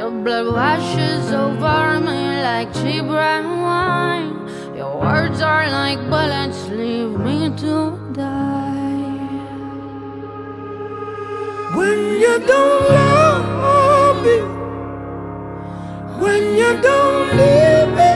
Your blood washes over me like cheap red wine. Your words are like bullets, leave me to die. When you don't love me, when you don't need me,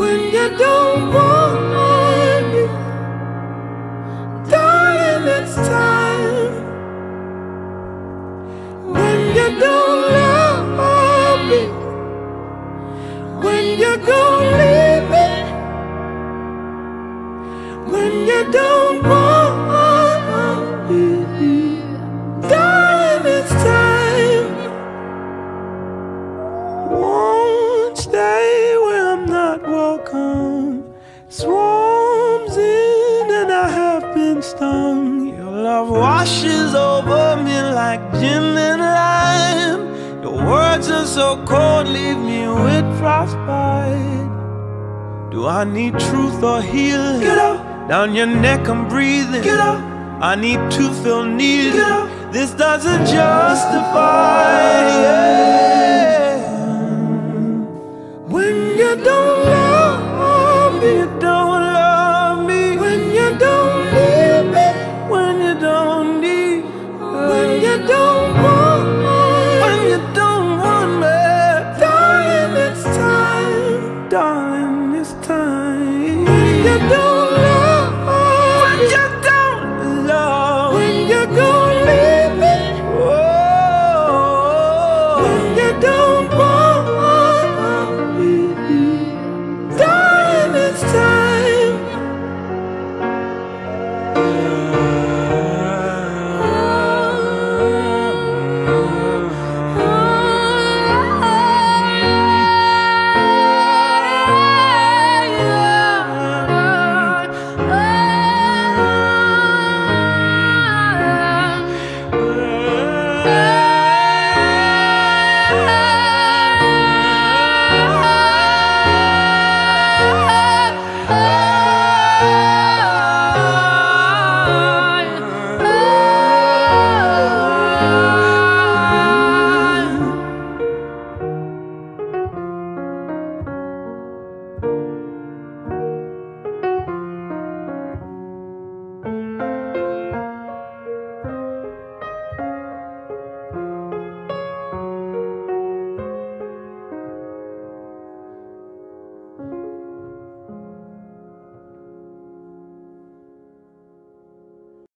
when you don't want me, darling, it's time. When you don't leave me, when you don't want me, darling, it's time. Won't stay where I'm not welcome. Swarms in and I have been stung. Your love washes over me like gin so cold, leave me with frostbite. Do I need truth or healing? Get out. Down your neck I'm breathing. Get out. I need to feel needed. This doesn't justify. yeah.